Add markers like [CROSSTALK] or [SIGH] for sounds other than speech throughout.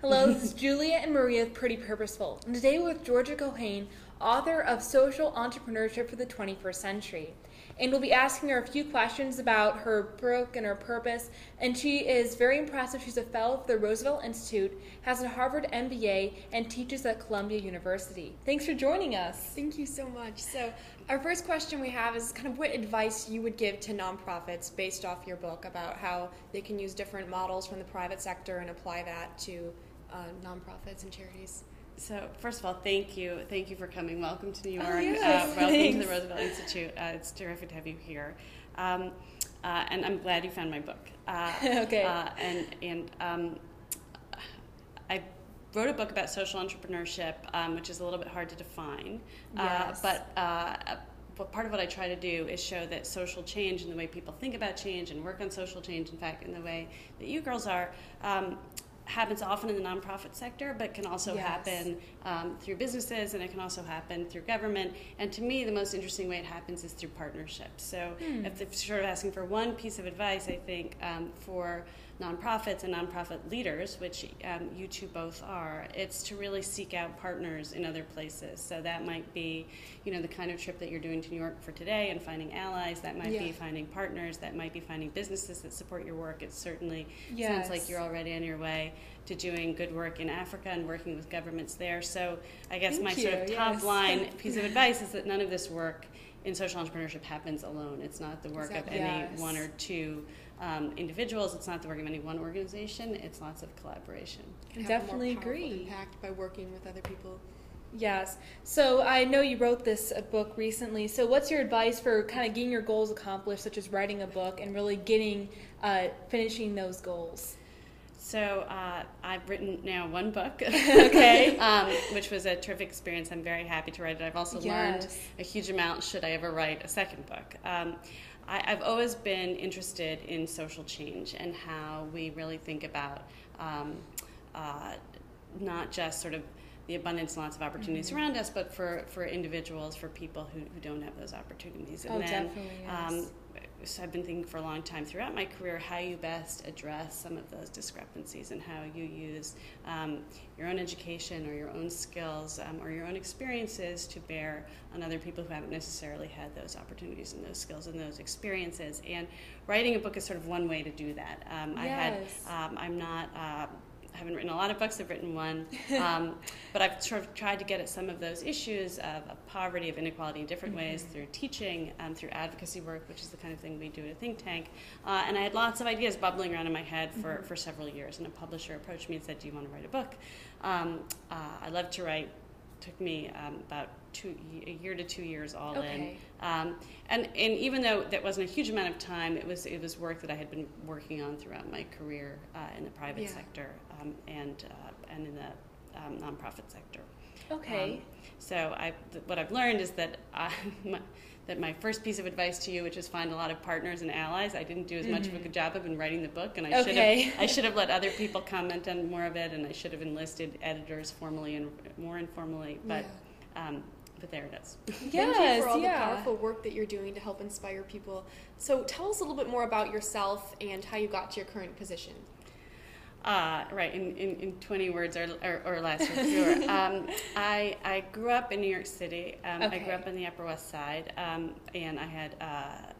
Hello, this is Julia and Maria with Pretty Purposeful. And today we're with Georgia Keohane, author of Social Entrepreneurship for the 21st Century. And we'll be asking her a few questions about her book and her purpose. And she is very impressive. She's a fellow of the Roosevelt Institute, has a Harvard MBA, and teaches at Columbia University. Thanks for joining us. Thank you so much. So, our first question we have is kind of what advice you would give to nonprofits based off your book about how they can use different models from the private sector and apply that to uh, nonprofits and charities. So, first of all, thank you. Thank you for coming. Welcome to New Oh, York. yes, uh, welcome thanks. to the Roosevelt Institute. Uh, it's terrific to have you here. Um, uh, and I'm glad you found my book. Uh, [LAUGHS] Okay. Uh, and and um, I wrote a book about social entrepreneurship, um, which is a little bit hard to define. Yes. Uh, but uh, but part of what I try to do is show that social change and the way people think about change and work on social change, in fact, in the way that you girls are, um, happens often in the nonprofit sector, but can also Yes. happen um, through businesses and it can also happen through government. And to me, the most interesting way it happens is through partnerships. So Hmm. if they're sort of asking for one piece of advice, I think um, for nonprofits and nonprofit leaders, which um, you two both are, it's to really seek out partners in other places. So that might be, you know, the kind of trip that you're doing to New York for today and finding allies. That might be finding partners. That might be finding businesses that support your work. It certainly sounds like you're already on your way to doing good work in Africa and working with governments there. So I guess Thank my sort of top yes. line [LAUGHS] piece of advice is that none of this work in social entrepreneurship happens alone. It's not the work Exactly. of any Yes. one or two um, individuals. It's not the work of any one organization. It's lots of collaboration. Can have more Definitely agree. Impact by working with other people. Yes. So I know you wrote this uh, book recently. So what's your advice for kind of getting your goals accomplished, such as writing a book and really getting, uh, finishing those goals? So uh, I've written now one book, [LAUGHS] Okay. um, which was a terrific experience. I'm very happy to write it. I've also learned a huge amount should I ever write a second book. Um, I, I've always been interested in social change and how we really think about um, uh, not just sort of the abundance and lots of opportunities Mm-hmm. around us, but for, for individuals, for people who, who don't have those opportunities. And Oh, then, definitely, um, yes. So I've been thinking for a long time throughout my career how you best address some of those discrepancies and how you use um, your own education or your own skills um, or your own experiences to bear on other people who haven't necessarily had those opportunities and those skills and those experiences. And writing a book is sort of one way to do that. Um, I had Yes. um, I'm not. Uh, haven't written a lot of books. I've written one, [LAUGHS] um, but I've sort of tried to get at some of those issues of, of poverty, of inequality in different ways through teaching, um, through advocacy work, which is the kind of thing we do at a think tank. Uh, and I had lots of ideas bubbling around in my head for, for several years. And a publisher approached me and said, "Do you want to write a book?" Um, uh, I love to write. Took me um, about two a year to two years all in. Um, and, and even though that wasn't a huge amount of time, it was, it was work that I had been working on throughout my career uh, in the private Yeah. sector um, and, uh, and in the um, nonprofit sector. Okay. Um, so I, th- what I've learned is that I, [LAUGHS] my, that my first piece of advice to you, which is find a lot of partners and allies, I didn't do as much of a good job of in writing the book, and I should Mm-hmm. Have [LAUGHS] I should have let other people comment on more of it, and I should have enlisted editors formally and more informally. But um, but there it is. [LAUGHS] Thank you for all yeah. the powerful work that you're doing to help inspire people. So, tell us a little bit more about yourself and how you got to your current position. Uh, right, in, in, in 20 words or, or, or less, for sure. [LAUGHS] um, I, I grew up in New York City. Um, I grew up on the Upper West Side, um, and I had uh,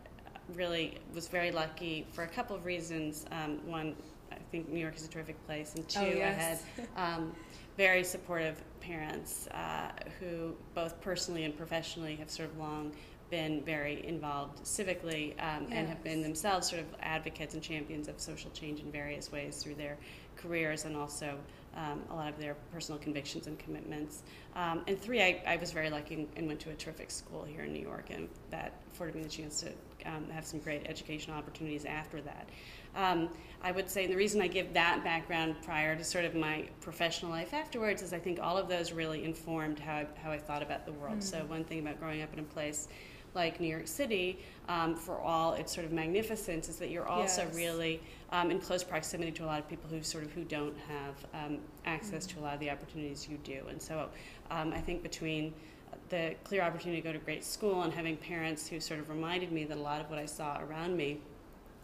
really was very lucky for a couple of reasons. Um, one, I think New York is a terrific place, and two, Oh, I had um, very supportive parents uh, who, both personally and professionally, have sort of long been very involved civically um, and have been themselves sort of advocates and champions of social change in various ways through their careers and also um, a lot of their personal convictions and commitments. Um, and three, I, I was very lucky and, went to a terrific school here in New York, and that afforded me the chance to um, have some great educational opportunities after that. Um, I would say the reason I give that background prior to sort of my professional life afterwards is I think all of those really informed how I, how I thought about the world. So one thing about growing up in a place like New York City, um, for all its sort of magnificence, is that you're also Yes. really um, in close proximity to a lot of people who sort of who don't have um, access to a lot of the opportunities you do. And so um, I think between the clear opportunity to go to great school and having parents who sort of reminded me that a lot of what I saw around me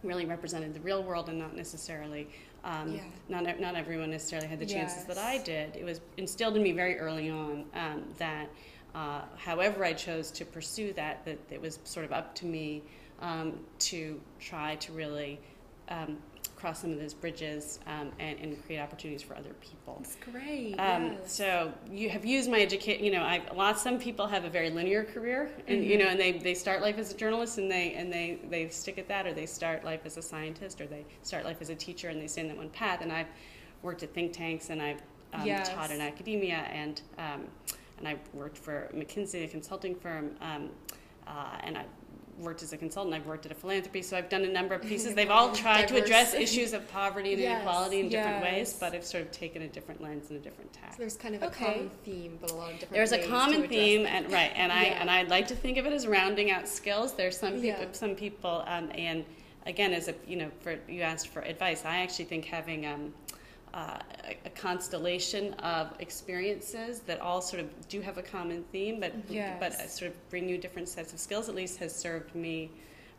really represented the real world and not necessarily Um, Yeah. Not not everyone necessarily had the chances that I did. It was instilled in me very early on um, that, uh, however I chose to pursue that, that it was sort of up to me um, to try to really um, cross some of those bridges um, and, and create opportunities for other people. That's great. Um, yes. So you have used my education. You know, I, a lot. Some people have a very linear career, and you Mhm. know, and they, they start life as a journalist, and they and they they stick at that, or they start life as a scientist, or they start life as a teacher, and they stay in that one path. And I've worked at think tanks, and I've um, Yes. taught in academia, and um, and I've worked for McKinsey, a consulting firm, um, uh, and I've worked as a consultant. I've worked at a philanthropy, so I've done a number of [LAUGHS] pieces. They've all tried to address issues of poverty and [LAUGHS] Yes. inequality in different ways, but I've sort of taken a different lens and a different tack. So there's kind of a common theme, but a lot of different. There's a common theme, and right, and I and I'd like to think of it as rounding out skills. There's some people, Yeah. some people, um, and again, as a you know, for you asked for advice, I actually think having um, uh, a, a constellation of experiences that all sort of do have a common theme, but but Yes. uh, sort of bring you different sets of skills. At least has served me.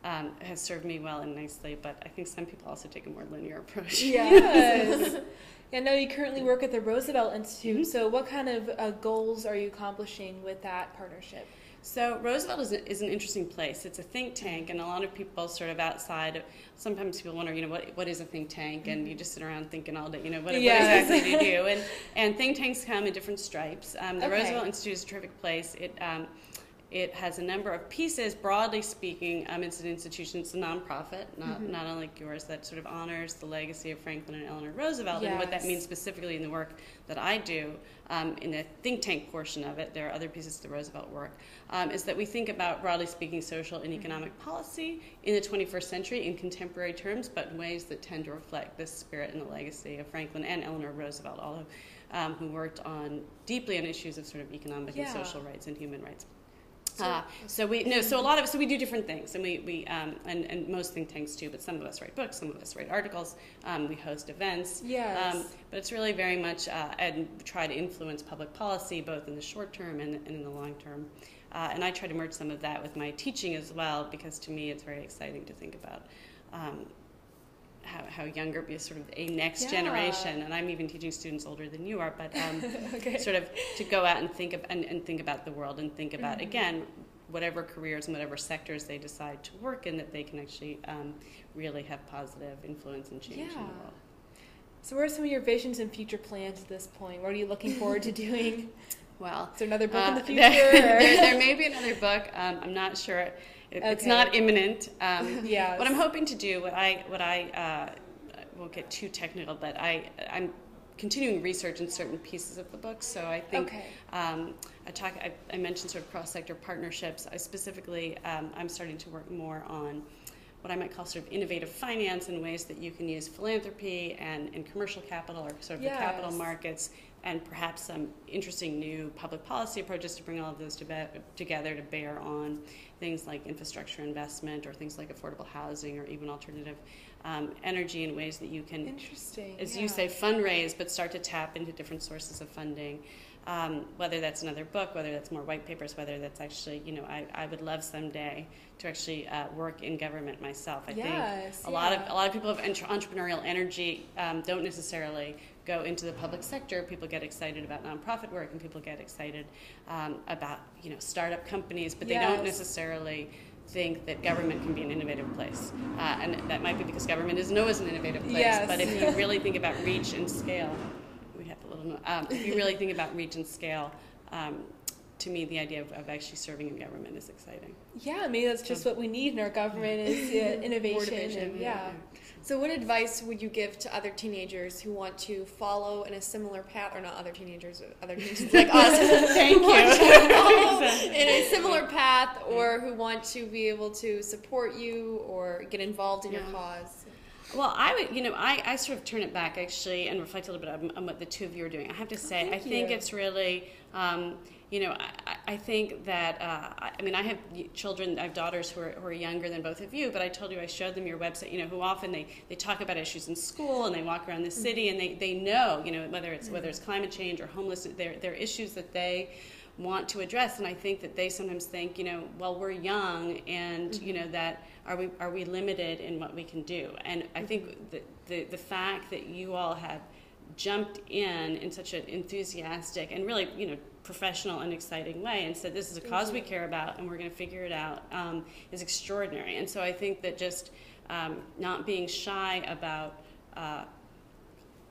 Um, has served me well and nicely, but I think some people also take a more linear approach. Yes. [LAUGHS] [LAUGHS] I know you currently work at the Roosevelt Institute. Mhm. So, what kind of uh, goals are you accomplishing with that partnership? So Roosevelt is, a, is an interesting place. It's a think tank, and a lot of people sort of outside. Of, sometimes people wonder, you know, what what is a think tank? And you just sit around thinking all day, you know, what, Yes. what exactly do you do? And and think tanks come in different stripes. Um, the Okay. Roosevelt Institute is a terrific place. It um, it has a number of pieces. Broadly speaking, um, it's an institution. It's a nonprofit, not Mhm. not unlike yours, that sort of honors the legacy of Franklin and Eleanor Roosevelt. And what that means specifically in the work that I do, um, in the think tank portion of it, there are other pieces to the Roosevelt work, um, is that we think about, broadly speaking, social and economic policy in the 21st century in contemporary terms, but in ways that tend to reflect the spirit and the legacy of Franklin and Eleanor Roosevelt, all of um, who worked on deeply on issues of sort of economic Yeah. and social rights and human rights. So- Uh, so we no, so a lot of so we do different things, and we, we um, and, and most think tanks too. But some of us write books, some of us write articles. Um, we host events. Yes. Um, but it's really very much uh, and try to influence public policy both in the short term and, and in the long term. Uh, and I try to merge some of that with my teaching as well because to me it's very exciting to think about. How, how younger be sort of a next Yeah. generation, and I'm even teaching students older than you are, but um, [LAUGHS] okay. sort of to go out and think of and, and think about the world and think about Mhm. again whatever careers and whatever sectors they decide to work in that they can actually um, really have positive influence and change in the world. So, what are some of your visions and future plans at this point? What are you looking forward to [LAUGHS] doing? Well, Is there another book in uh, the [LAUGHS] future? there, there, there may be another book. Um, I'm not sure. It, It's not imminent. Um, [LAUGHS] Yes. What I'm hoping to do, what I, what I uh, won't get too technical, but I, I'm continuing research in certain pieces of the book. So I think Okay. um, I talk. I, I mentioned sort of cross-sector partnerships. I specifically, um, I'm starting to work more on what I might call sort of innovative finance in ways that you can use philanthropy and, and commercial capital or sort of the capital markets and perhaps some interesting new public policy approaches to bring all of those to be- together to bear on things like infrastructure investment or things like affordable housing or even alternative um, energy in ways that you can Interesting. as yeah. you say, fundraise, but start to tap into different sources of funding. Um, whether that's another book, whether that's more white papers, whether that's actually, you know, I, I would love someday to actually uh, work in government myself. I Yes, think a lot of a lot of people of entre- entrepreneurial energy um, don't necessarily go into the public sector. People get excited about nonprofit work, and people get excited um, about you know startup companies, but they don't necessarily think that government can be an innovative place. Uh, and that might be because government isn't always an innovative place. Yes. But if you really think about reach and scale, we have a little, no- um, if you really think about reach and scale, um, to me, the idea of, of actually serving in government is exciting. Yeah, maybe that's just what we need in our government is uh, [LAUGHS] innovation. And, yeah. So, what advice would you give to other teenagers who want to follow in a similar path, or not other teenagers, but other teenagers like us? [LAUGHS] Thank you. follow [LAUGHS] in a similar path, or who want to be able to support you or get involved in your cause? Well, I would, you know, I, I sort of turn it back actually and reflect a little bit on, on what the two of you are doing. I have to say, I thank think it's really, um, you know, I, I- think that, uh, I I mean, I have children, I have daughters who are, who are younger than both of you, but I told you I showed them your website, you know, who often they, they talk about issues in school and they walk around the city and they, they know, you know, whether it's, whether it's climate change or homelessness, they're, they're issues that they want to address. And I think that they sometimes think, you know, well, we're young, and you know that are we are we limited in what we can do? And I think the the, the fact that you all have jumped in in such an enthusiastic and really, you know, professional and exciting way and said, this is a cause we care about and we're going to figure it out um, is extraordinary. And so I think that just um, not being shy about uh,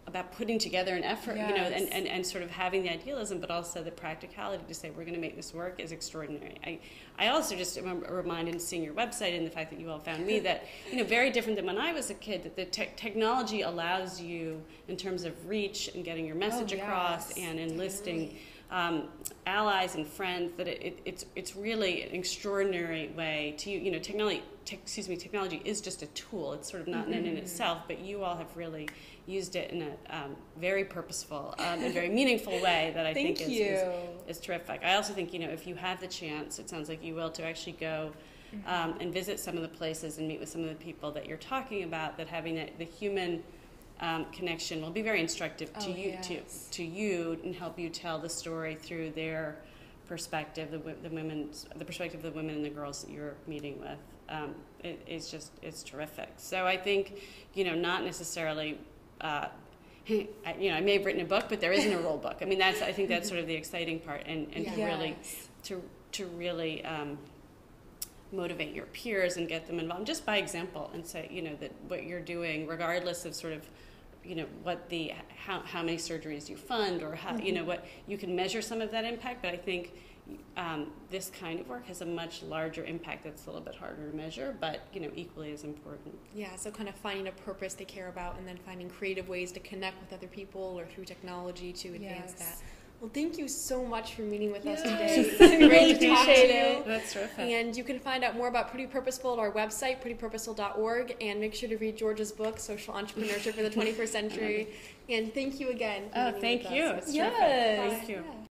about putting together an effort, you know, and, and, and sort of having the idealism, but also the practicality to say we're going to make this work is extraordinary. I, I also just am reminded seeing your website and the fact that you all found me that, you know, very different than when I was a kid, that the te- technology allows you in terms of reach and getting your message Oh, across and enlisting um, allies and friends that it, it, it's, it's really an extraordinary way to, you know, technology, tech excuse me, technology is just a tool. It's sort of not end in itself, but you all have really used it in a um, very purposeful um, and very meaningful way that I [LAUGHS] think is, is, is terrific. I also think, you know, if you have the chance, it sounds like you will, to actually go um, and visit some of the places and meet with some of the people that you're talking about, that having that, the human um, connection will be very instructive to Oh, you yes. to, to you and help you tell the story through their perspective, the, the women, the perspective of the women and the girls that you're meeting with. Um, it, it's just it's terrific. So I think you know not necessarily. Uh, [LAUGHS] I, you know, I may have written a book, but there isn't a rule book. I mean, that's I think that's [LAUGHS] sort of the exciting part, and, and to really to to really um, motivate your peers and get them involved just by example and say you know that what you're doing regardless of sort of you know what the how, how many surgeries you fund or how you know what you can measure some of that impact but i think um, this kind of work has a much larger impact that's a little bit harder to measure but you know equally as important Yeah, so kind of finding a purpose they care about and then finding creative ways to connect with other people or through technology to advance Yes. that. Well, thank you so much for meeting with us Yes. today. Really It's great to talk to you. that's terrific And you can find out more about Pretty Purposeful at our website, prettypurposeful.org, and make sure to read Georgia's book, Social Entrepreneurship for the [LAUGHS] 21st Century. And thank you again. for oh thank with you us. it's Yes. terrific thank you Yeah.